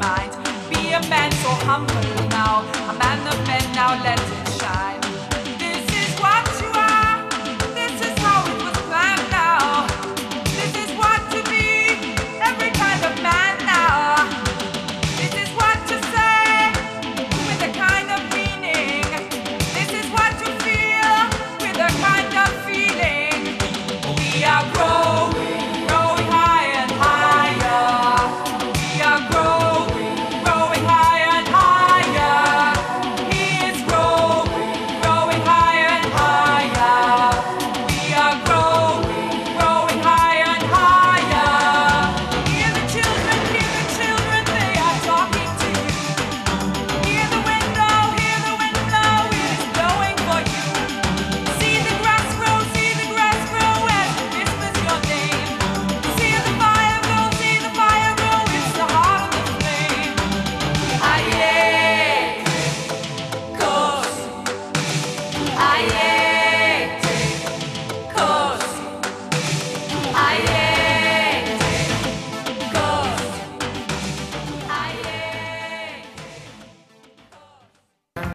mind. Be a man so humble now, a man of men now let